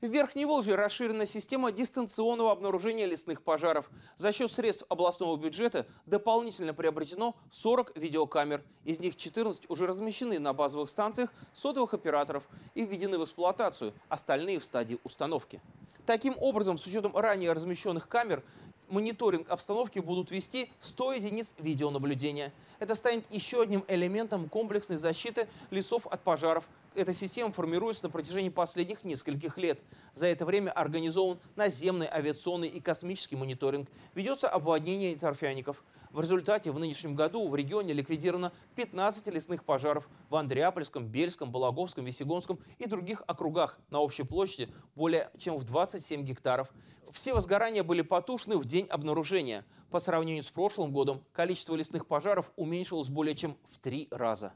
В Верхней Волжье расширена система дистанционного обнаружения лесных пожаров. За счет средств областного бюджета дополнительно приобретено 40 видеокамер. Из них 14 уже размещены на базовых станциях сотовых операторов и введены в эксплуатацию, остальные в стадии установки. Таким образом, с учетом ранее размещенных камер, мониторинг обстановки будут вести 100 единиц видеонаблюдения. Это станет еще одним элементом комплексной защиты лесов от пожаров. Эта система формируется на протяжении последних нескольких лет. За это время организован наземный, авиационный и космический мониторинг. Ведется обводнение торфяников. В результате в нынешнем году в регионе ликвидировано 15 лесных пожаров в Андреапольском, Бельском, Балаговском, Весегонском и других округах на общей площади более чем в 27 гектаров. Все возгорания были потушены в день обнаружения. По сравнению с прошлым годом количество лесных пожаров уменьшилось более чем в три раза.